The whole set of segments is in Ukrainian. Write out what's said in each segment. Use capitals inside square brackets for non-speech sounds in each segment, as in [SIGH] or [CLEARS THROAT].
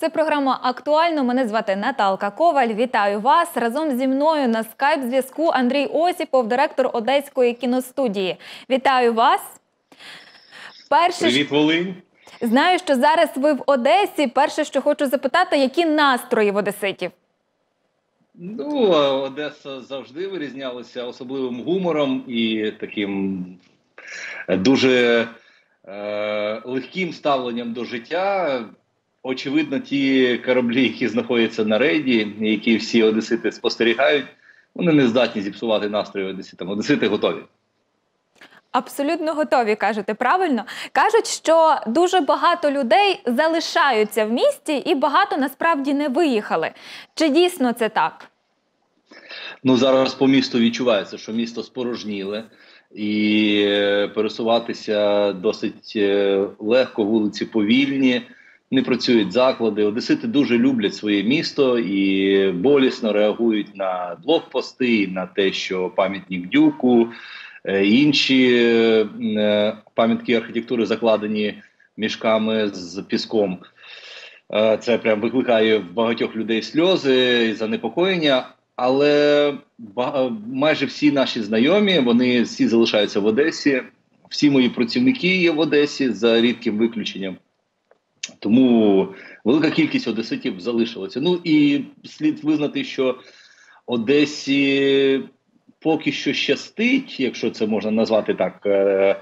Це програма актуально. Мене звати Наталка Коваль. Вітаю вас разом зі мною на скайп зв'язку Андрій Осіпов, директор Одеської кіностудії. Вітаю вас. Перше Привіт, Волинь. Знаю, що зараз ви в Одесі. Перше, що хочу запитати, які настрої в Одеситів? Ну, Одеса завжди вирізнялася особливим гумором і таким дуже е, легким ставленням до життя. Очевидно, ті кораблі, які знаходяться на рейді, які всі одесити спостерігають, вони не здатні зіпсувати настрої одеситам. Одесити готові. Абсолютно готові, кажете, правильно. Кажуть, що дуже багато людей залишаються в місті і багато насправді не виїхали. Чи дійсно це так? Ну зараз по місту відчувається, що місто спорожніле і е, пересуватися досить е, легко, вулиці повільні не працюють заклади. Одесити дуже люблять своє місто і болісно реагують на блокпости, на те, що пам'ятник дюку, е, інші е, пам'ятки архітектури закладені мішками з піском. Е, це прям викликає в багатьох людей сльози і занепокоєння. Але майже всі наші знайомі вони всі залишаються в Одесі. Всі мої працівники є в Одесі за рідким виключенням. Тому велика кількість одеситів залишилася. Ну і слід визнати, що Одесі поки що щастить, якщо це можна назвати так. Е,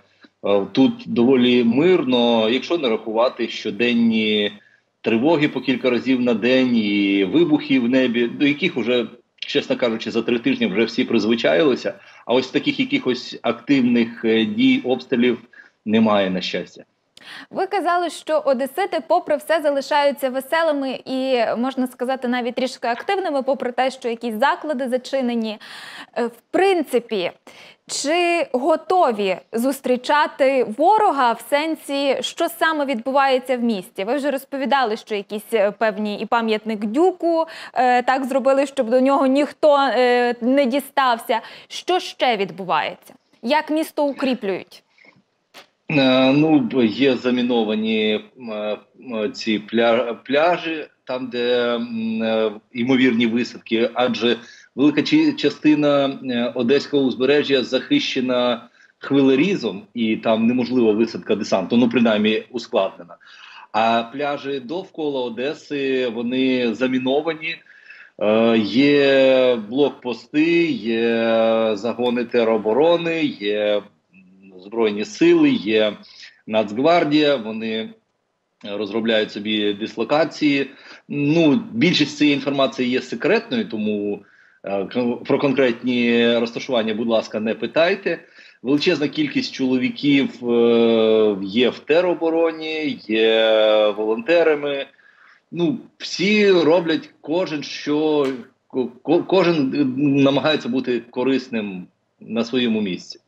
е, тут доволі мирно, якщо не рахувати щоденні тривоги по кілька разів на день і вибухи в небі, до яких вже, чесно кажучи, за три тижні вже всі призвичаїлися. А ось таких якихось активних е, дій, обстрілів немає на щастя. Ви казали, що Одесити, попри все, залишаються веселими і можна сказати, навіть трішки активними, попри те, що якісь заклади зачинені. Е, в принципі, чи готові зустрічати ворога в сенсі, що саме відбувається в місті? Ви вже розповідали, що якісь е, певні і пам'ятник дюку е, так зробили, щоб до нього ніхто не дістався. Що ще відбувається? Як місто укріплюють? Е, ну, є заміновані е, ці пляжі, там, де е, ймовірні висадки, адже велика частина одеського узбережжя захищена хвилерізом, і там неможлива висадка десанту, ну принаймні ускладнена. А пляжі довкола Одеси вони заміновані. Є блокпости, є загони тероборони, є збройні сили, є Нацгвардія. Вони розробляють собі дислокації. Ну, більшість цієї інформації є секретною, тому е, про конкретні розташування, будь ласка, не питайте. Величезна кількість чоловіків е, є в теробороні, є волонтерами. Ну, всі роблять кожен, що кожен намагається бути корисним на своєму місці.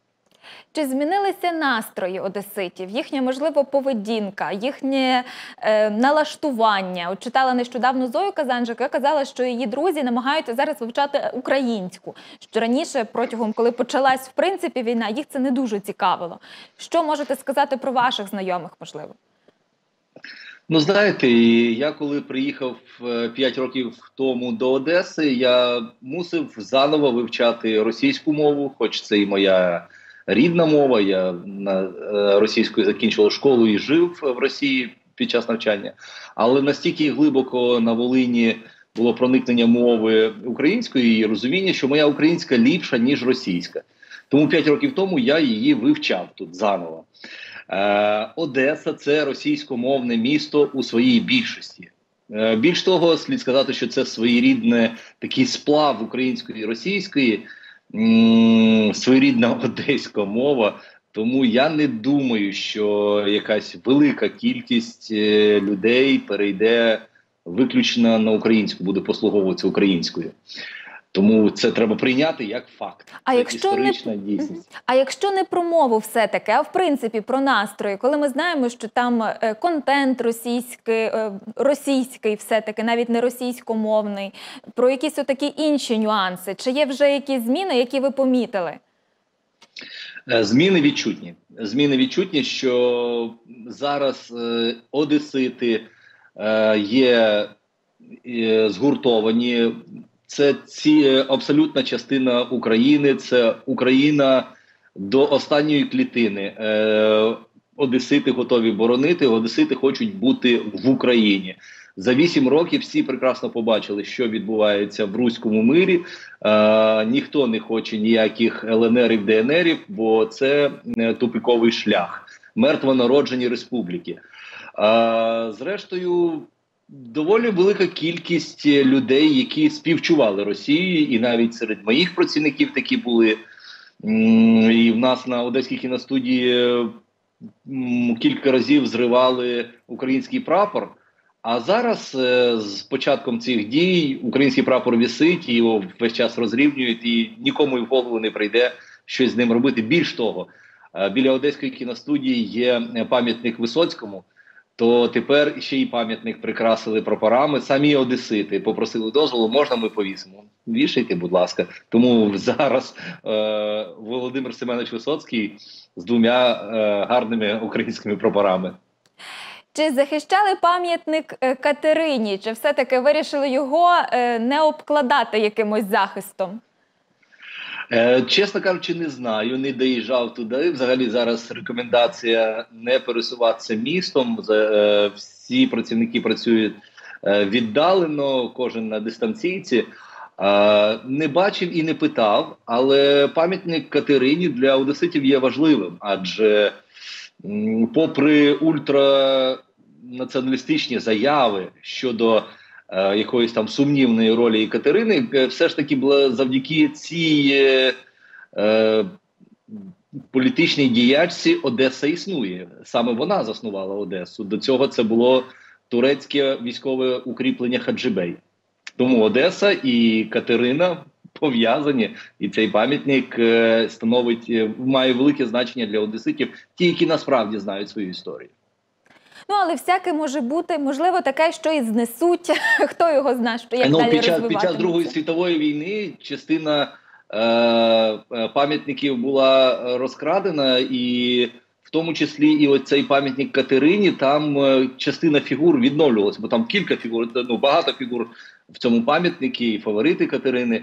Чи змінилися настрої одеситів, їхня можливо поведінка, їхнє е, налаштування? От читала нещодавно Зою Казанжик, яка казала, що її друзі намагаються зараз вивчати українську. Що раніше, протягом коли почалась в принципі війна, їх це не дуже цікавило. Що можете сказати про ваших знайомих, можливо? Ну, знаєте, я коли приїхав 5 е, років тому до Одеси, я мусив заново вивчати російську мову, хоч це і моя рідна мова. Я на е, російською закінчував школу і жив в Росії під час навчання, але настільки глибоко на Волині було проникнення мови української і розуміння, що моя українська ліпша ніж російська. Тому п'ять років тому я її вивчав тут заново. Е, Одеса це російськомовне місто у своїй більшості. Е, більш того, слід сказати, що це своєрідне такий сплав української і російської своєрідна одеська мова. Тому я не думаю, що якась велика кількість е, людей перейде виключно на українську, буде послуговуватися українською. Тому це треба прийняти як факт. А це якщо історична не... дійсність. А якщо не про мову, все таки, а в принципі про настрої, коли ми знаємо, що там е, контент російський, е, російський, все таки, навіть не російськомовний, про якісь такі інші нюанси, чи є вже якісь зміни, які ви помітили? Е, зміни відчутні. Зміни відчутні, що зараз одесити. є згуртовані. Це ці абсолютна частина України. Це Україна до останньої клітини. Е, Одесити готові боронити. Одесити хочуть бути в Україні. За вісім років всі прекрасно побачили, що відбувається в руському мирі. Е, ніхто не хоче ніяких ЛНРів, ДНРів, бо це е, тупиковий шлях мертвонароджені республіки. Е, зрештою, доволі велика кількість людей, які співчували Росії, і навіть серед моїх працівників такі були. І в нас на Одеській кіностудії кілька разів зривали український прапор. А зараз е, з початком цих дій український прапор вісить, його весь час розрівнюють, і нікому в голову не прийде щось з ним робити. Більш того, е, біля одеської кіностудії є пам'ятник Висоцькому. То тепер ще й пам'ятник прикрасили прапорами. Самі Одесити попросили дозволу, можна ми повісимо. Вішайте, будь ласка. Тому зараз е, Володимир Семенович Висоцький з двома е, гарними українськими прапорами. Чи захищали пам'ятник е, Катерині? Чи все-таки вирішили його е, не обкладати якимось захистом? Е, чесно кажучи, не знаю. Не доїжджав туди. Взагалі зараз рекомендація не пересуватися містом. Всі працівники працюють віддалено, кожен на дистанційці. Не бачив і не питав, але пам'ятник Катерині для одеситів є важливим, адже попри ультранаціоналістичні заяви щодо е, якоїсь там сумнівної ролі Катерини, е, все ж таки завдяки цій е, е, політичній діячці Одеса існує. Саме вона заснувала Одесу. До цього це було турецьке військове укріплення Хаджибей. Тому Одеса і Катерина пов'язані, і цей пам'ятник е, становить е, має велике значення для одеситів, ті, які насправді знають свою історію. Ну, але всяке може бути, можливо, таке, що і знесуть. [LAUGHS] Хто його знає, що як ну, далі під час під час Другої світової війни частина е, е, пам'ятників була розкрадена, і в тому числі і оцей пам'ятник Катерині, там е, частина фігур відновлювалася, бо там кілька фігур, ну багато фігур в цьому пам'ятнику, і фаворити Катерини.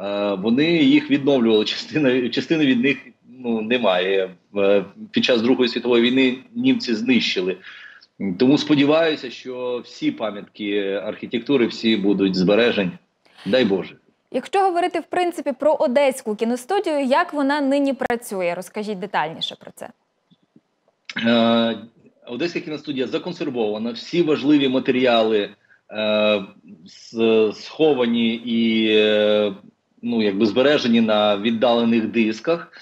Е, вони їх відновлювали. Частина частини від них ну немає. Під час Другої світової війни німці знищили. Тому сподіваюся, що всі пам'ятки архітектури всі будуть збережені. Дай Боже. Якщо говорити в принципі про одеську кіностудію, як вона нині працює? Розкажіть детальніше про це. Е, Одеська кіностудія законсервована. Всі важливі матеріали е, сховані і е, ну якби збережені на віддалених дисках.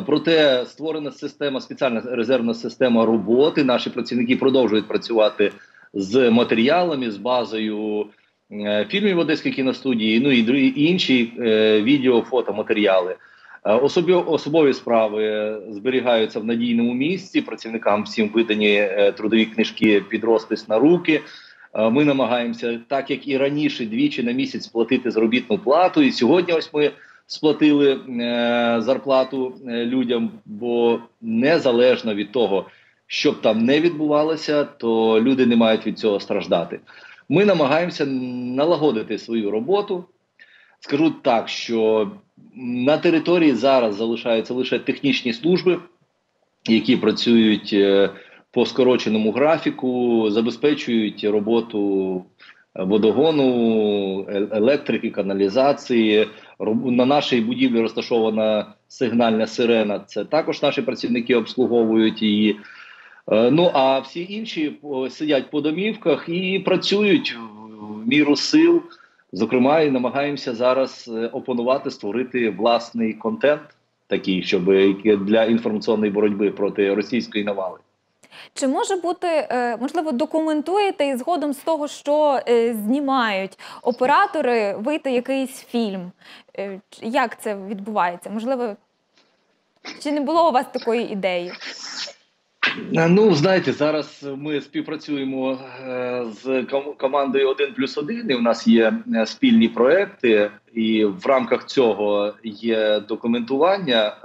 Проте створена система, спеціальна резервна система роботи. Наші працівники продовжують працювати з матеріалами, з базою е, фільмів Одеської кіностудії, ну і інші е, відео, фотоматеріали. Е, особі, особові справи зберігаються в надійному місці. Працівникам всім видані трудові книжки під розпис на руки. Е, ми намагаємося, так як і раніше, двічі на місяць сплатити заробітну плату. І сьогодні, ось ми сплатили е, зарплату е, людям, бо незалежно від того, що б там не відбувалося, то люди не мають від цього страждати. Ми намагаємося налагодити свою роботу. Скажу так, що на території зараз залишаються лише технічні служби, які працюють по скороченому графіку, забезпечують роботу водогону, е, електрики, каналізації. На нашій будівлі розташована сигнальна сирена. Це також наші працівники обслуговують її. Е, ну а всі інші сидять по домівках і працюють в міру сил. Зокрема, і намагаємося зараз е, опанувати, створити власний контент, такий, щоб для інформаційної боротьби проти російської навали. Чи може бути, е, можливо, документуєте і згодом з того, що е, знімають оператори, вийти якийсь фільм? Е, як це відбувається? Можливо, чи не було у вас такої ідеї? Ну, знаєте, зараз ми співпрацюємо з командою 1 плюс 1, і У нас є спільні проекти, і в рамках цього є документування.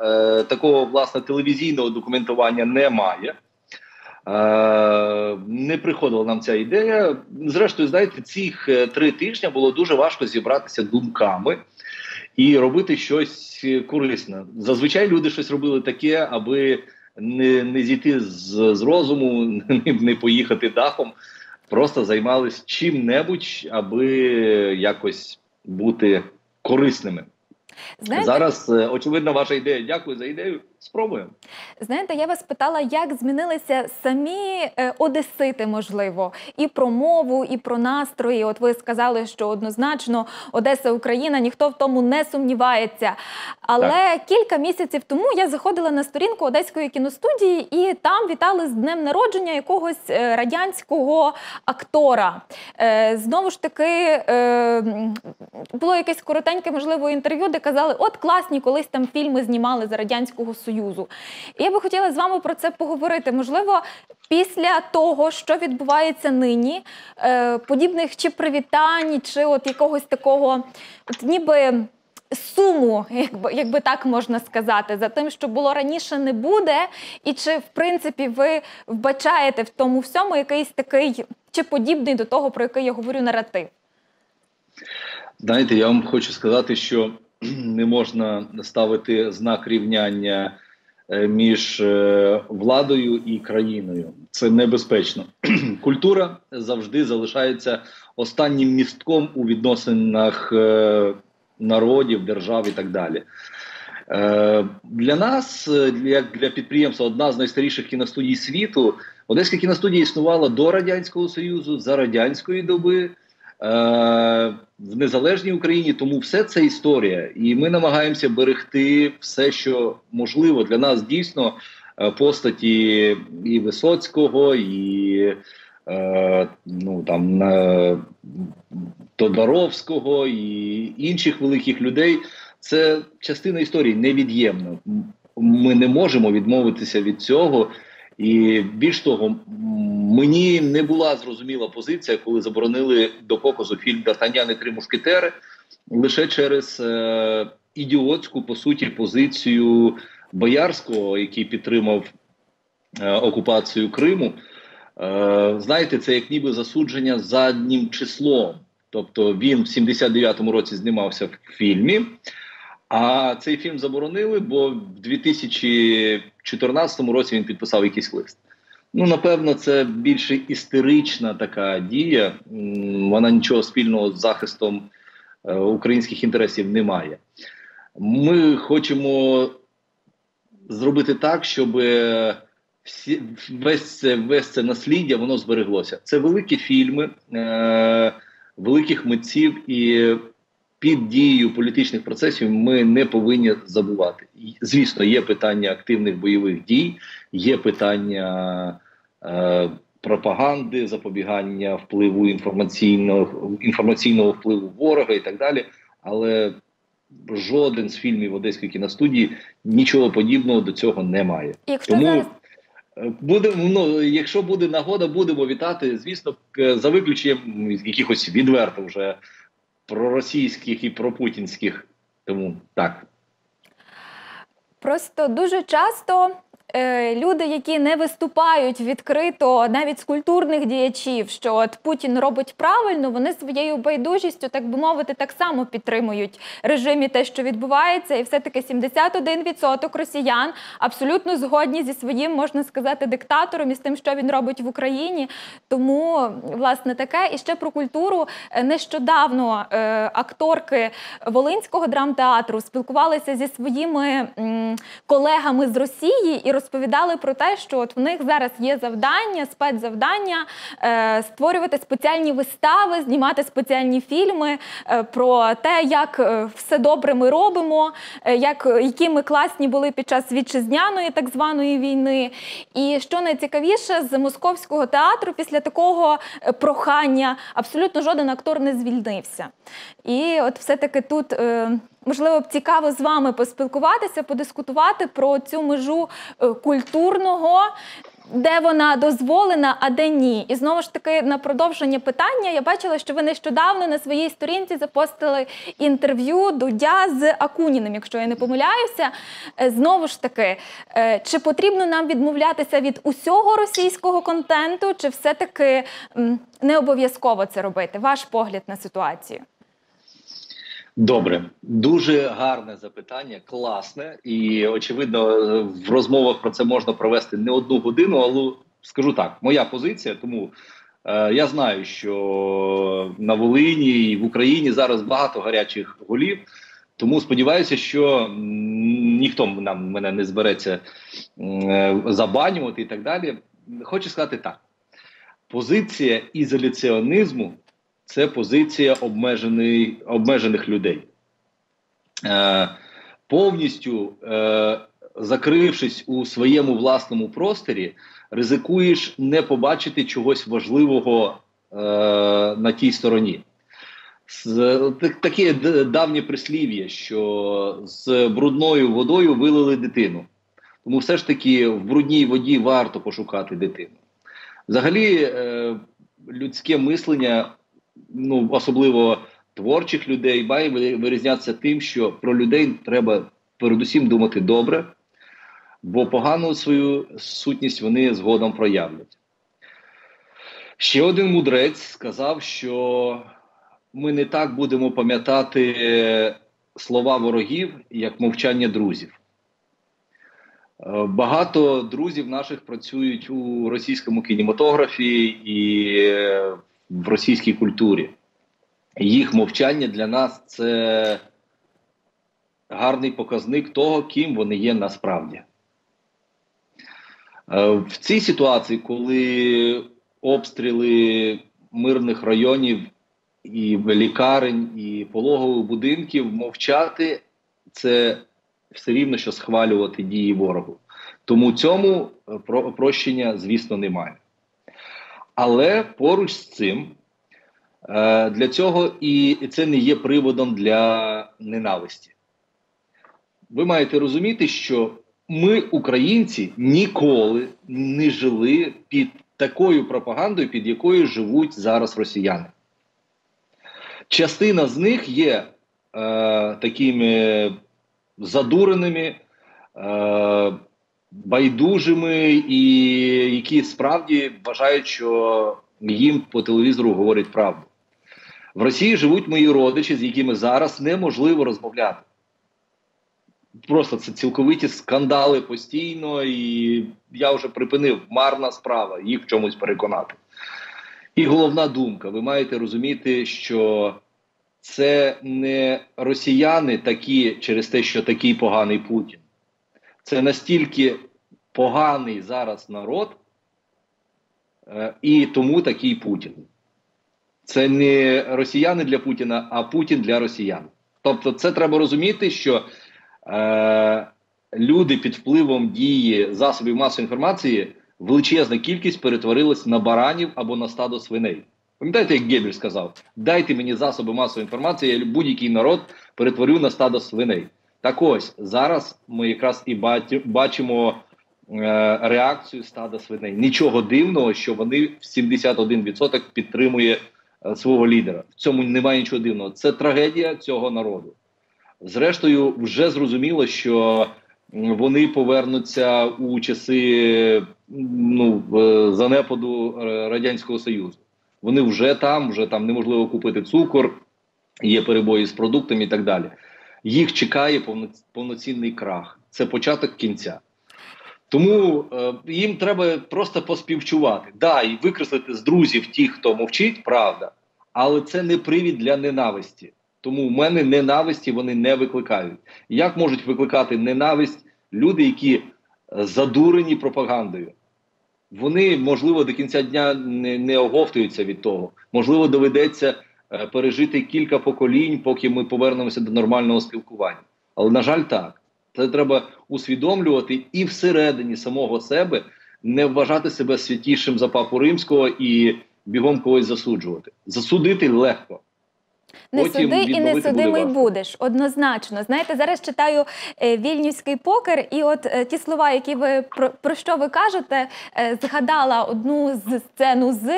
Такого власне телевізійного документування немає. Е, не приходила нам ця ідея. Зрештою, знаєте, цих е, три тижні було дуже важко зібратися думками і робити щось корисне. Зазвичай люди щось робили таке, аби не не зійти з, з розуму, не, [LAUGHS] не поїхати дахом. Просто займались чим-небудь, аби якось бути корисними. Знаєте, Зараз е, очевидно ваша ідея. Дякую за ідею. Спробуємо. Знаєте, я вас питала, як змінилися самі е, одесити, можливо, і про мову, і про настрої. От ви сказали, що однозначно Одеса Україна, ніхто в тому не сумнівається. Але так. кілька місяців тому я заходила на сторінку Одеської кіностудії, і там вітали з днем народження якогось е, радянського актора. Знову ж таки, було якесь коротеньке, можливо, інтерв'ю, де казали, от класні, колись там фільми знімали за радянського союзу. І я би хотіла з вами про це поговорити. Можливо, після того, що відбувається нині, е, подібних чи привітань, чи от якогось такого, от ніби. Суму, якби якби так можна сказати, за тим, що було раніше, не буде, і чи в принципі ви вбачаєте в тому всьому якийсь такий чи подібний до того, про який я говорю, наратив? Знаєте, я вам хочу сказати, що [CLEARS THROAT] не можна ставити знак рівняння е, між е, владою і країною. Це небезпечно. [CLEARS THROAT] Культура завжди залишається останнім містком у відносинах е, народів, держав і так далі. Для нас, як для підприємства, одна з найстаріших кіностудій світу, Одеська кіностудія існувала до радянського союзу за радянської доби. Е, в незалежній Україні, тому все це історія, і ми намагаємося берегти все, що можливо для нас дійсно е, постаті і Висоцького, і е, ну там Тодоровського і інших великих людей. Це частина історії невід'ємна. Ми не можемо відмовитися від цього. І більш того, мені не була зрозуміла позиція, коли заборонили до показу фільм Д'Артанян і три мушкетери лише через е, ідіотську по суті позицію Боярського, який підтримав е, окупацію Криму. Е, знаєте, це як ніби засудження заднім числом. Тобто він в 79-му році знімався в фільмі. А цей фільм заборонили, бо в 2014 році він підписав якийсь лист. Ну, напевно, це більше істерична така дія. Вона нічого спільного з захистом е, українських інтересів не має. Ми хочемо зробити так, щоб всі, весь це весь це насліддя воно збереглося. Це великі фільми е, великих митців і під дією політичних процесів ми не повинні забувати. Звісно, є питання активних бойових дій, є питання е, пропаганди, запобігання впливу інформаційного інформаційного впливу ворога і так далі. Але жоден з фільмів Одеської кіностудії нічого подібного до цього не має. Якщо Тому зараз... Е, будемо, ну якщо буде нагода, будемо вітати. Звісно, за виключенням якихось відверто вже проросійських і пропутінських. Тому так. Просто дуже часто Е, люди, які не виступають відкрито навіть з культурних діячів, що от Путін робить правильно, вони своєю байдужістю, так би мовити, так само підтримують режимі те, що відбувається, і все-таки 71% росіян абсолютно згодні зі своїм, можна сказати, диктатором і з тим, що він робить в Україні. Тому власне таке. І ще про культуру. Е, нещодавно е, акторки Волинського драмтеатру спілкувалися зі своїми колегами з Росії і розповідали про те, що от в них зараз є завдання, спецзавдання е, створювати спеціальні вистави, знімати спеціальні фільми е, про те, як е, все добре ми робимо, е, як які ми класні були під час вітчизняної так званої війни. І що найцікавіше, з московського театру після такого е, прохання абсолютно жоден актор не звільнився. І от все-таки тут. Можливо, б цікаво з вами поспілкуватися, подискутувати про цю межу е, культурного де вона дозволена, а де ні. І знову ж таки, на продовження питання я бачила, що ви нещодавно на своїй сторінці запостили інтерв'ю Дудя з Акуніним, якщо я не помиляюся. Е, Знову ж таки, е, чи потрібно нам відмовлятися від усього російського контенту, чи все-таки не обов'язково це робити? Ваш погляд на ситуацію? Добре, дуже гарне запитання, класне, і очевидно, в розмовах про це можна провести не одну годину, але скажу так: моя позиція. Тому е, я знаю, що на Волині і в Україні зараз багато гарячих голів. Тому сподіваюся, що ніхто нам мене не збереться е, забанювати і так далі. Хочу сказати так: позиція ізоляціонізму це позиція обмежений, обмежених людей. Е, повністю е, закрившись у своєму власному просторі, ризикуєш не побачити чогось важливого е, на тій стороні. З, так, таке давнє прислів'я, що з брудною водою вилили дитину. Тому все ж таки в брудній воді варто пошукати дитину. Взагалі, е, людське мислення ну особливо творчих людей, має вирізнятися тим, що про людей треба передусім думати добре, бо погану свою сутність вони згодом проявлять. Ще один мудрець сказав, що ми не так будемо пам'ятати слова ворогів, як мовчання друзів. Багато друзів наших працюють у російському кінематографі і в російській культурі. Їх мовчання для нас це гарний показник того, ким вони є насправді. Е, В цій ситуації, коли обстріли мирних районів і лікарень, і пологових будинків, мовчати це все рівно, що схвалювати дії ворогу. Тому цьому прощення, звісно, немає. Але поруч з цим е, для цього і це не є приводом для ненависті. Ви маєте розуміти, що ми, українці, ніколи не жили під такою пропагандою, під якою живуть зараз росіяни. Частина з них є е, такими задуреними, е, байдужими, і які справді вважають, що їм по телевізору говорять правду. В Росії живуть мої родичі, з якими зараз неможливо розмовляти. Просто це цілковиті скандали постійно, і я вже припинив марна справа їх в чомусь переконати. І головна думка: ви маєте розуміти, що це не росіяни такі через те, що такий поганий Путін. Це настільки поганий зараз народ, е, і тому такий Путін. Це не росіяни для Путіна, а Путін для росіян. Тобто, це треба розуміти, що е, люди під впливом дії засобів масової інформації величезна кількість перетворилась на баранів або на стадо свиней. Пам'ятаєте, як Геббель сказав: дайте мені засоби масової інформації, я будь-який народ перетворю на стадо свиней. Так ось зараз ми якраз і бачимо е, реакцію стада свиней. Нічого дивного, що вони в 71% підтримує е, свого лідера. В цьому немає нічого дивного. Це трагедія цього народу. Зрештою, вже зрозуміло, що вони повернуться у часи ну, занепаду е, Радянського Союзу. Вони вже там, вже там неможливо купити цукор, є перебої з продуктами і так далі. Їх чекає повноцінний крах. Це початок кінця. Тому е, їм треба просто поспівчувати. Да, і викреслити з друзів тих, хто мовчить, правда, але це не привід для ненависті. Тому в мене ненависті вони не викликають. Як можуть викликати ненависть люди, які е, задурені пропагандою? Вони, можливо, до кінця дня не, не оговтуються від того. Можливо, доведеться пережити кілька поколінь, поки ми повернемося до нормального спілкування. Але, на жаль, так. Це треба усвідомлювати і всередині самого себе не вважати себе святішим за папу римського і бігом когось засуджувати. Засудити легко. Не суди і не судимий буде будеш. Однозначно. Знаєте, зараз читаю е, вільнівський покер, і от е, ті слова, які ви про, про що ви кажете, е, згадала одну з сцену з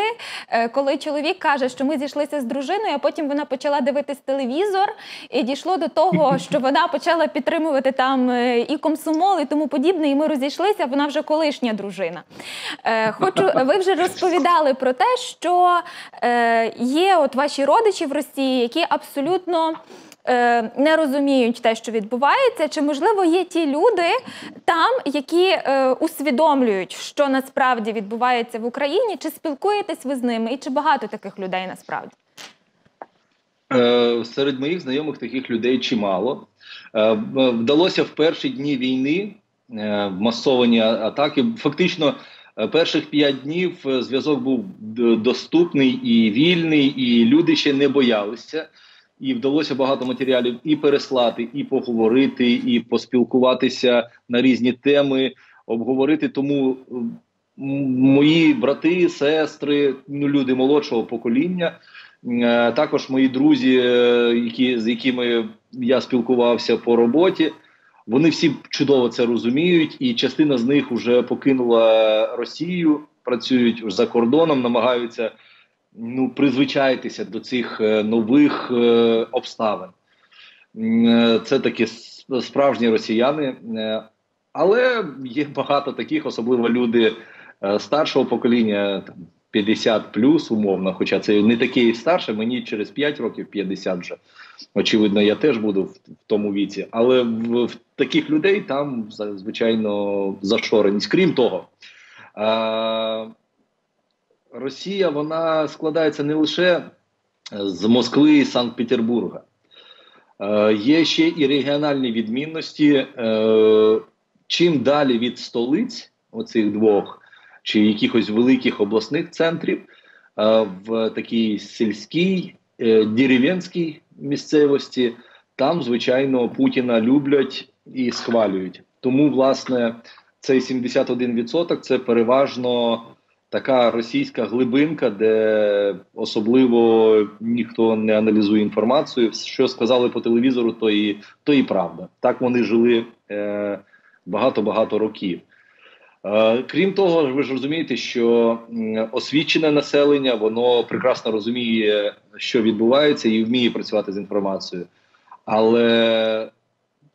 коли чоловік каже, що ми зійшлися з дружиною, а потім вона почала дивитись телевізор, і дійшло до того, [LAUGHS] що вона почала підтримувати там і комсомол, і тому подібне. І ми розійшлися. Вона вже колишня дружина. Хочу, ви вже [LAUGHS] розповідали про те, що є от ваші родичі в Росії які абсолютно е, не розуміють те, що відбувається, чи можливо є ті люди там, які е, усвідомлюють, що насправді відбувається в Україні, чи спілкуєтесь ви з ними, і чи багато таких людей насправді? Е, серед моїх знайомих таких людей чимало. Вдалося в перші дні війни масовані атаки. Фактично, перших п'ять днів зв'язок був доступний і вільний, і люди ще не боялися. І вдалося багато матеріалів і переслати, і поговорити, і поспілкуватися на різні теми, обговорити. Тому мої брати, сестри, ну люди молодшого покоління, е, також мої друзі, е, які з якими я спілкувався по роботі. Вони всі чудово це розуміють, і частина з них вже покинула Росію, працюють за кордоном, намагаються ну призвичаїтися до цих е, нових е, обставин. Е, це такі справжні росіяни, але є багато таких, особливо люди старшого покоління, там 50 плюс, умовно. Хоча це не таке старше, мені через 5 років 50 вже. Очевидно, я теж буду в, в тому віці. Але в, в таких людей там звичайно зашореність. Крім того, е, Росія вона складається не лише з Москви і Санкт-Петербурга. Е, Є ще і регіональні відмінності. Е, Чим далі від столиць, оцих двох чи якихось великих обласних центрів, в такій сільській е, дерев'янській місцевості, там, звичайно, Путіна люблять і схвалюють. Тому, власне, цей 71% це переважно така російська глибинка, де особливо ніхто не аналізує інформацію. Що сказали по телевізору, то і то і правда. Так вони жили е, багато-багато років. Е, крім того, ви ж розумієте, що освічене населення воно прекрасно розуміє, що відбувається, і вміє працювати з інформацією. Але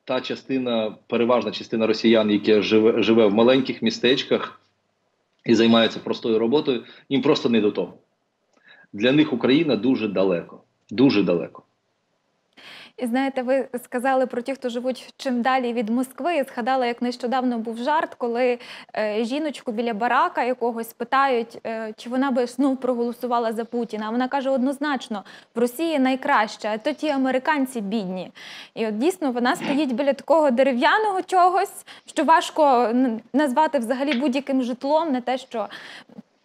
та частина, переважна частина росіян, яка живе, живе в маленьких містечках і займаються простою роботою, їм просто не до того. Для них Україна дуже далеко, дуже далеко. І знаєте, ви сказали про ті, хто живуть чим далі від Москви. Я згадала, як нещодавно був жарт, коли е, жіночку біля барака якогось питають, е, чи вона би знов проголосувала за Путіна. Вона каже: однозначно, в Росії найкраще, а то ті американці бідні. І от дійсно вона стоїть біля такого дерев'яного чогось, що важко назвати взагалі будь-яким житлом, не те, що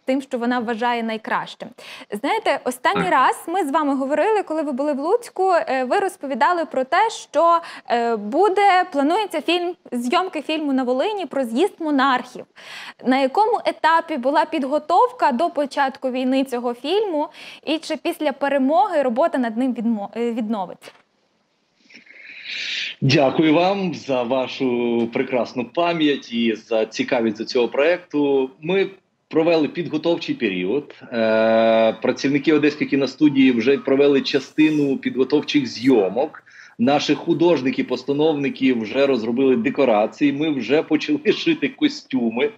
тим, що вона вважає найкращим. Знаєте, останній раз ми з вами говорили, коли ви були в Луцьку. Е, ви розповідали про те, що е, буде планується фільм зйомки фільму на Волині про з'їзд монархів. На якому етапі була підготовка до початку війни цього фільму, і чи після перемоги робота над ним е, відновиться? Дякую вам за вашу прекрасну пам'ять і за цікавість до цього проекту. Ми провели підготовчий період. Е, Працівники Одеської кіностудії вже провели частину підготовчих зйомок. Наші художники, постановники вже розробили декорації. Ми вже почали [LAUGHS] шити костюми.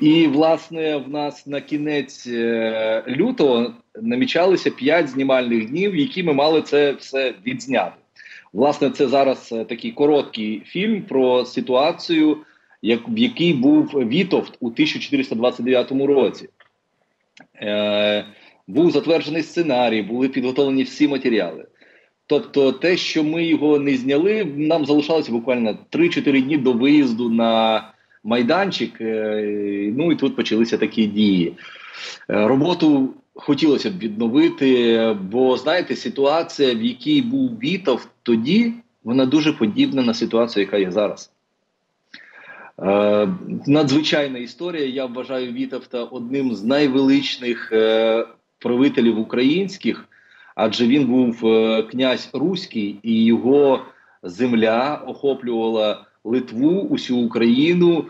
І, власне, в нас на кінець е, лютого намічалися п'ять знімальних днів, які ми мали це все відзняти. Власне, це зараз е, такий короткий фільм про ситуацію як, в який був Вітовт у 1429 році. Е, Був затверджений сценарій, були підготовлені всі матеріали. Тобто, те, що ми його не зняли, нам залишалося буквально 3-4 дні до виїзду на майданчик. Е, ну і тут почалися такі дії. Е, роботу хотілося б відновити, бо знаєте, ситуація, в якій був Вітов тоді, вона дуже подібна на ситуацію, яка є зараз. Е, надзвичайна історія. Я вважаю Вітовта одним з найвеличних е, правителів українських. адже він був е, князь Руський, і його земля охоплювала Литву, усю Україну,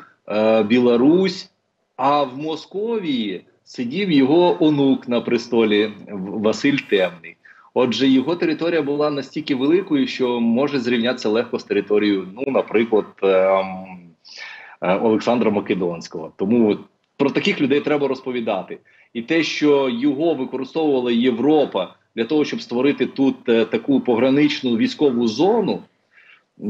Білорусь. А в Московії сидів його онук на престолі Василь Темний. Отже, його територія була настільки великою, що може зрівнятися легко з територією, ну, наприклад, ем, Олександра Македонського. Тому про таких людей треба розповідати. І те, що його використовувала Європа для того, щоб створити тут е, таку пограничну військову зону, е,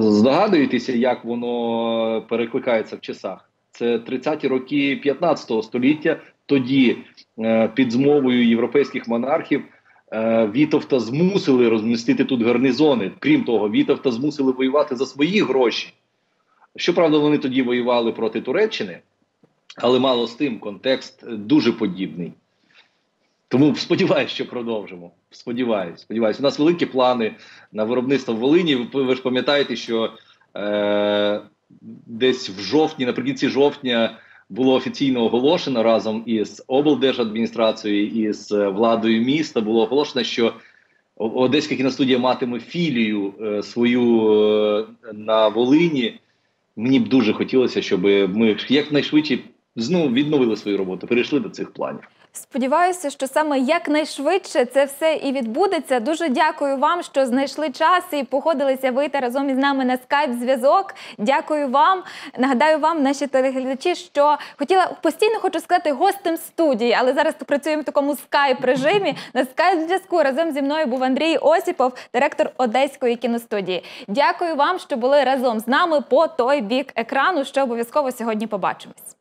здогадуєтеся, як воно перекликається в часах. Це 30-ті роки 15 століття. Тоді е, під змовою європейських монархів е, Вітовта змусили розмістити тут гарнизони. Крім того, Вітовта змусили воювати за свої гроші. Щоправда, вони тоді воювали проти Туреччини, але мало з тим контекст дуже подібний. Тому сподіваюся, що продовжимо. Сподіваюсь, сподіваюсь. У нас великі плани на виробництво в Волині. Ви, ви ж пам'ятаєте, що е, десь в жовтні, наприкінці жовтня, було офіційно оголошено разом із облдержадміністрацією і з владою міста. Було оголошено, що Одеська кіностудія матиме філію е, свою е, на Волині. Мені б дуже хотілося, щоб ми якнайшвидше знову відновили свою роботу, перейшли до цих планів. Сподіваюся, що саме якнайшвидше це все і відбудеться. Дуже дякую вам, що знайшли час і погодилися вийти разом із нами на скайп-зв'язок. Дякую вам. Нагадаю вам, наші телеглядачі, що хотіла постійно хочу сказати гостем студії, але зараз працюємо в такому скайп-режимі. На скайп-зв'язку разом зі мною був Андрій Осіпов, директор Одеської кіностудії. Дякую вам, що були разом з нами по той бік екрану. Що обов'язково сьогодні побачимось.